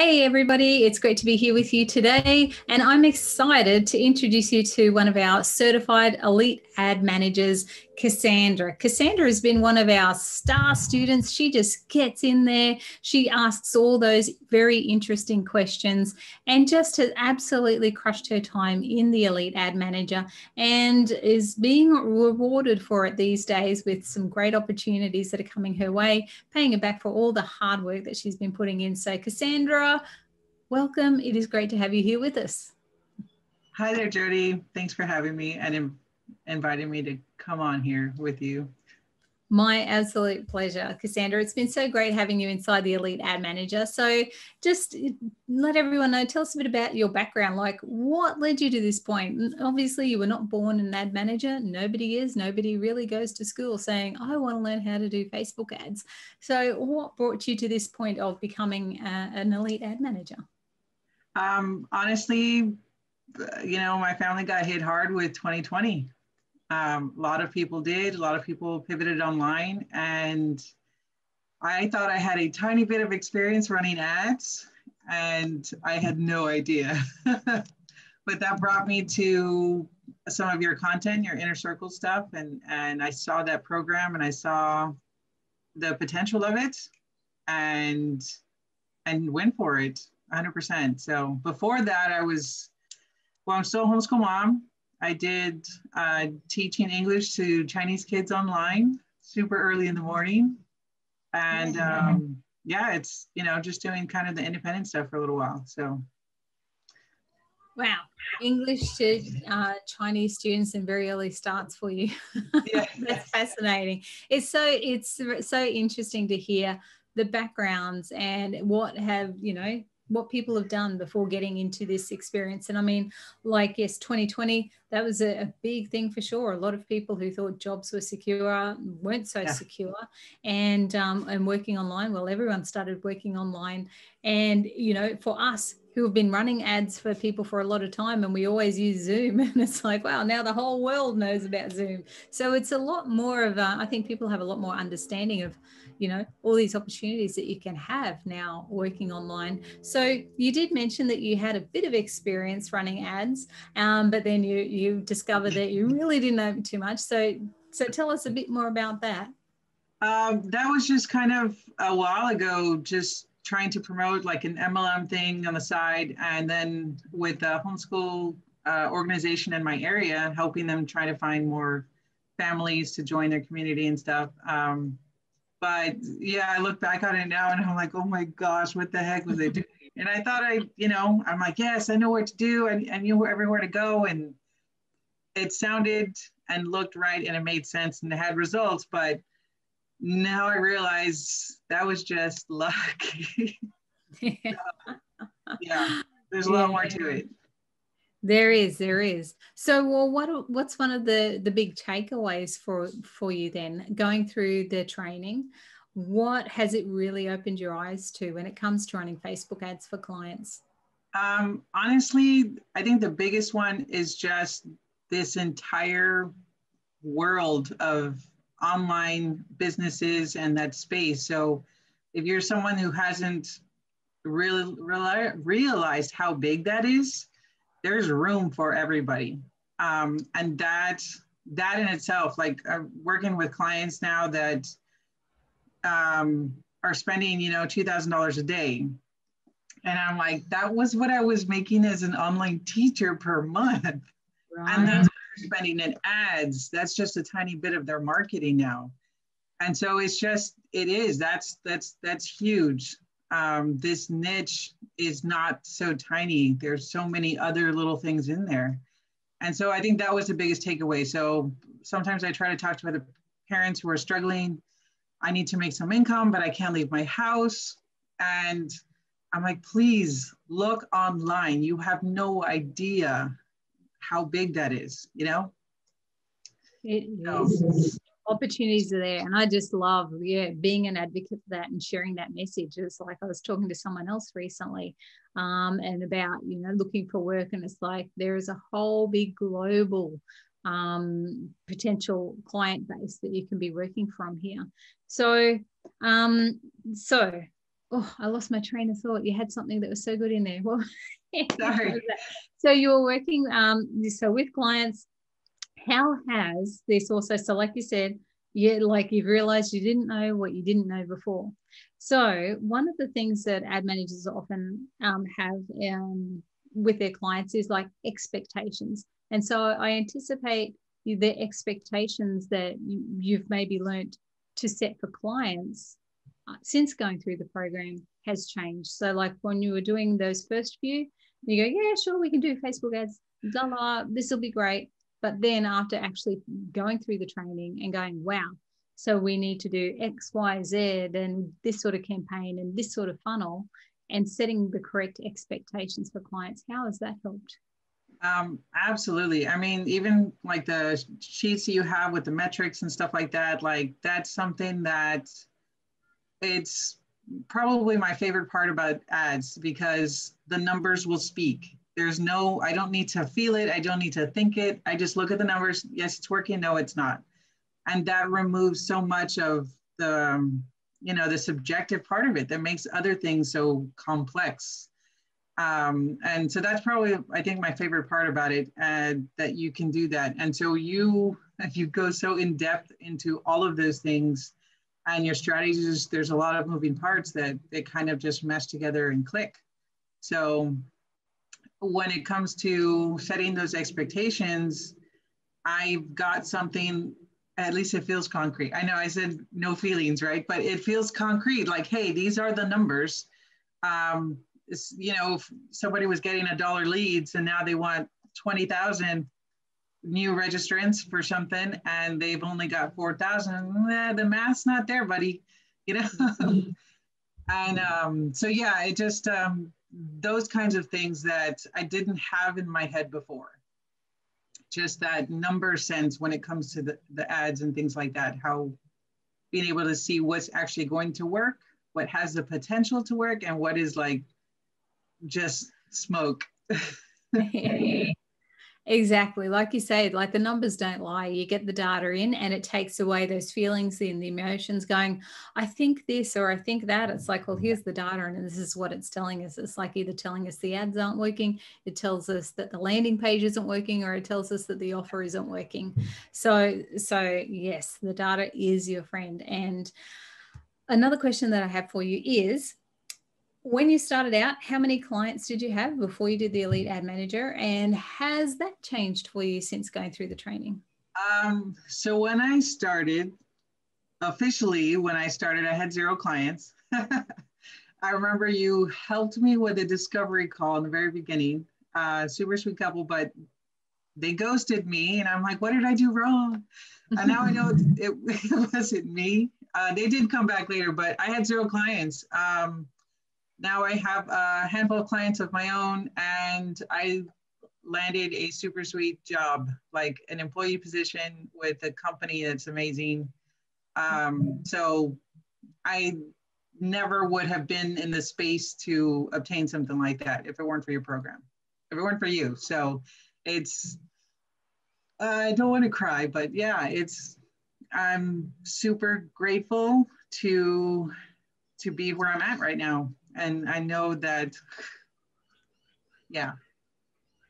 Hey, everybody, it's great to be here with you today. And I'm excited to introduce you to one of our certified elite ad managers, Cassandra. Cassandra has been one of our star students. She just gets in there, she asks all those very interesting questions, and just has absolutely crushed her time in the elite ad manager and is being rewarded for it these days with some great opportunities that are coming her way, paying her back for all the hard work that she's been putting in. So, Cassandra, welcome. It is great to have you here with us. Hi there, Jody. Thanks for having me and inviting me to come on here with you. My absolute pleasure, Cassandra. It's been so great having you inside the Elite Ad Manager. So, just let everyone know, tell us a bit about your background. Like, what led you to this point? Obviously, you were not born an ad manager. Nobody is. Nobody really goes to school saying, I want to learn how to do Facebook ads. So, what brought you to this point of becoming a, an Elite Ad Manager? Um, honestly, you know, my family got hit hard with 2020 um, a lot of people did. A lot of people pivoted online, and I thought I had a tiny bit of experience running ads, and I had no idea. but that brought me to some of your content, your inner circle stuff, and and I saw that program, and I saw the potential of it, and and went for it 100%. So before that, I was well, I'm still a homeschool mom. I did uh, teaching English to Chinese kids online super early in the morning. And um, yeah, it's, you know, just doing kind of the independent stuff for a little while. So. Wow, English to uh, Chinese students and very early starts for you. Yeah. That's fascinating. It's so it's so interesting to hear the backgrounds and what have you know what people have done before getting into this experience. And I mean, like, yes, 2020, that was a, a big thing for sure. A lot of people who thought jobs were secure weren't so yeah. secure. And, um, and working online, well, everyone started working online. And, you know, for us, who have been running ads for people for a lot of time and we always use zoom. And it's like wow now the whole world knows about zoom. So it's a lot more of a, I think people have a lot more understanding of you know all these opportunities that you can have now working online. So you did mention that you had a bit of experience running ads um, but then you you discovered that you really didn't know too much. So so tell us a bit more about that. Um, that was just kind of a while ago just trying to promote like an mlm thing on the side and then with the homeschool uh, organization in my area helping them try to find more families to join their community and stuff um, but yeah, I look back on it now and I'm like, oh my gosh, what the heck was I doing? And I thought I, you know, I'm like, yes, I know what to do. I, I knew everywhere to go. And it sounded and looked right and it made sense and it had results. But now I realize that was just luck. yeah, there's a lot more to it. There is, there is. So, well, what what's one of the the big takeaways for for you then going through the training? What has it really opened your eyes to when it comes to running Facebook ads for clients? Um, honestly, I think the biggest one is just this entire world of online businesses and that space. So, if you're someone who hasn't really, realized how big that is, there's room for everybody. Um, and that that in itself, like uh, working with clients now that um, are spending, you know, two thousand dollars a day, and I'm like, that was what I was making as an online teacher per month, right. and spending in ads. That's just a tiny bit of their marketing now, and so it's just it is that's that's that's huge um, this niche is not so tiny. There's so many other little things in there. And so I think that was the biggest takeaway. So sometimes I try to talk to other parents who are struggling. I need to make some income, but I can't leave my house. And I'm like, please look online. You have no idea how big that is, you know? It is opportunities are there and i just love yeah being an advocate for that and sharing that message it's like i was talking to someone else recently um, and about you know looking for work and it's like there is a whole big global um, potential client base that you can be working from here so um, so oh, I lost my train of thought. You had something that was so good in there. Well, sorry. so you're working um, so with clients. How has this also? So, like you said, yeah, like you've realized you didn't know what you didn't know before. So, one of the things that ad managers often um, have um, with their clients is like expectations. And so, I anticipate the expectations that you've maybe learned to set for clients uh, since going through the program has changed. So, like when you were doing those first few, you go, yeah, sure, we can do Facebook ads, this will be great. But then after actually going through the training and going, wow, so we need to do X, Y, Z, and this sort of campaign and this sort of funnel, and setting the correct expectations for clients, how has that helped? Um, absolutely. I mean, even like the sheets that you have with the metrics and stuff like that, like that's something that it's probably my favorite part about ads because the numbers will speak. There's no, I don't need to feel it. I don't need to think it. I just look at the numbers. Yes, it's working. No, it's not. And that removes so much of the, um, you know, the subjective part of it that makes other things so complex. Um, and so that's probably, I think, my favorite part about it, uh, that you can do that. And so you, if you go so in depth into all of those things, and your strategies, there's a lot of moving parts that they kind of just mesh together and click. So when it comes to setting those expectations, I've got something, at least it feels concrete. I know I said no feelings, right? But it feels concrete like, hey, these are the numbers. Um, you know, if somebody was getting a dollar leads and now they want 20,000, new registrants for something and they've only got 4,000, eh, the math's not there, buddy, you know? and um, so, yeah, it just, um, those kinds of things that I didn't have in my head before. Just that number sense when it comes to the, the ads and things like that, how being able to see what's actually going to work, what has the potential to work, and what is like just smoke. Exactly. Like you say, like the numbers don't lie. You get the data in and it takes away those feelings and the emotions going, I think this or I think that. It's like, well, here's the data and this is what it's telling us. It's like either telling us the ads aren't working, it tells us that the landing page isn't working, or it tells us that the offer isn't working. So, so yes, the data is your friend. And another question that I have for you is when you started out, how many clients did you have before you did the Elite Ad Manager? And has that changed for you since going through the training? Um, so when I started, officially, when I started, I had zero clients. I remember you helped me with a discovery call in the very beginning. Uh, super sweet couple, but they ghosted me, and I'm like, what did I do wrong? And now I know it, it wasn't me. Uh, they did come back later, but I had zero clients. Um, now I have a handful of clients of my own and I landed a super sweet job, like an employee position with a company that's amazing. Um, so I never would have been in the space to obtain something like that if it weren't for your program, if it weren't for you. So it's, I don't want to cry, but yeah, it's, I'm super grateful to to be where I'm at right now and I know that, yeah.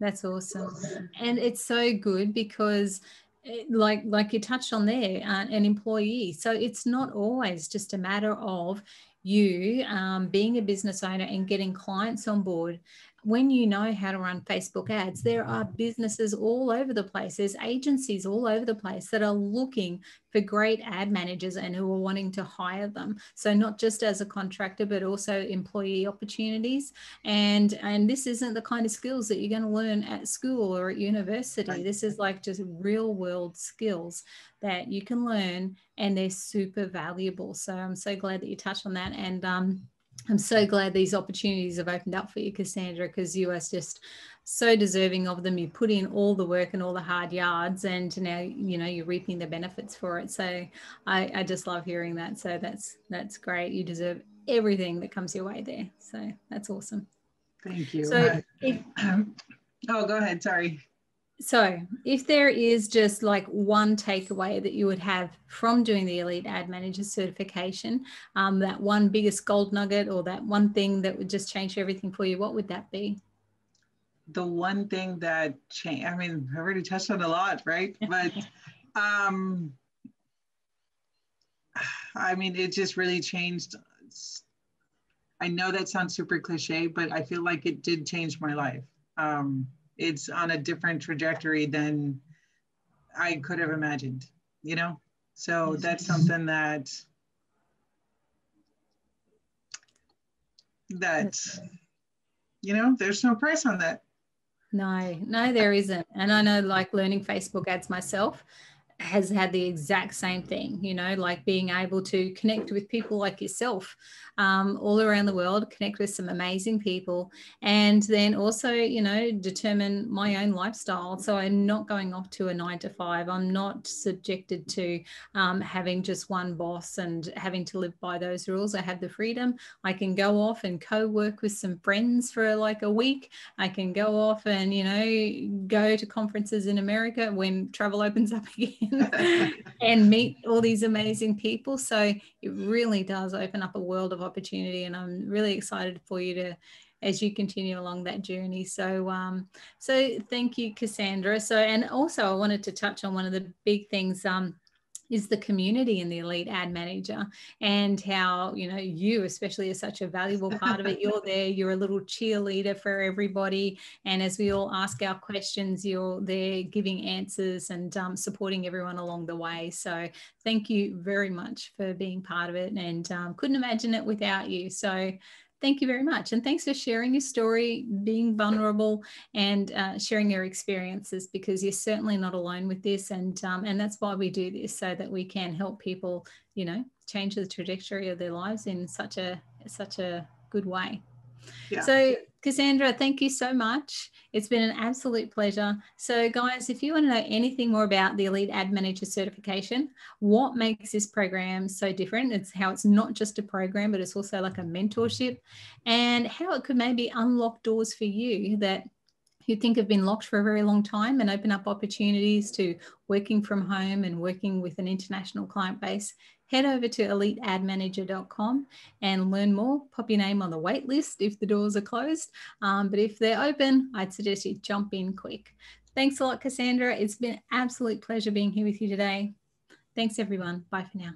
That's awesome. And it's so good because eh, like like you touched on there uh, an employee so it's not always just a matter of you um, being a business owner and getting clients on board when you know how to run Facebook ads, there are businesses all over the place. There's agencies all over the place that are looking for great ad managers and who are wanting to hire them. So not just as a contractor, but also employee opportunities. And and this isn't the kind of skills that you're going to learn at school or at university. Right. This is like just real world skills that you can learn and they're super valuable. So I'm so glad that you touched on that. And um I'm so glad these opportunities have opened up for you, Cassandra, because you are just so deserving of them. You put in all the work and all the hard yards, and now you know you're reaping the benefits for it. So I, I just love hearing that. So that's that's great. You deserve everything that comes your way there. So that's awesome. Thank you. So if, um, oh, go ahead. Sorry. So, if there is just like one takeaway that you would have from doing the Elite Ad Manager certification, um, that one biggest gold nugget or that one thing that would just change everything for you, what would that be? The one thing that changed, I mean, I already touched on a lot, right? But um, I mean, it just really changed. I know that sounds super cliche, but I feel like it did change my life. Um, it's on a different trajectory than I could have imagined, you know? So that's something that that you know, there's no price on that. No, no, there isn't. And I know like learning Facebook ads myself, has had the exact same thing, you know, like being able to connect with people like yourself um, all around the world, connect with some amazing people, and then also, you know, determine my own lifestyle. So I'm not going off to a nine to five. I'm not subjected to um, having just one boss and having to live by those rules. I have the freedom. I can go off and co work with some friends for like a week. I can go off and, you know, go to conferences in America when travel opens up again. and meet all these amazing people. So it really does open up a world of opportunity. And I'm really excited for you to as you continue along that journey. So, um, so thank you, Cassandra. So, and also I wanted to touch on one of the big things um, is the community in the elite ad manager and how you know you especially are such a valuable part of it. You're there you're a little cheerleader for everybody. And as we all ask our questions you're there giving answers and um, supporting everyone along the way. So thank you very much for being part of it and um, couldn't imagine it without you. So thank you very much. And thanks for sharing your story, being vulnerable, and uh, sharing your experiences because you're certainly not alone with this. And, um, and that's why we do this so that we can help people, you know, change the trajectory of their lives in such a, such a good way. Yeah. So, Cassandra, thank you so much. It's been an absolute pleasure. So, guys, if you want to know anything more about the Elite Ad Manager certification, what makes this program so different, it's how it's not just a program, but it's also like a mentorship, and how it could maybe unlock doors for you that you think have been locked for a very long time and open up opportunities to working from home and working with an international client base head over to eliteadmanager.com and learn more. Pop your name on the wait list if the doors are closed. Um, but if they're open, I'd suggest you jump in quick. Thanks a lot, Cassandra. It's been an absolute pleasure being here with you today. Thanks, everyone. Bye for now.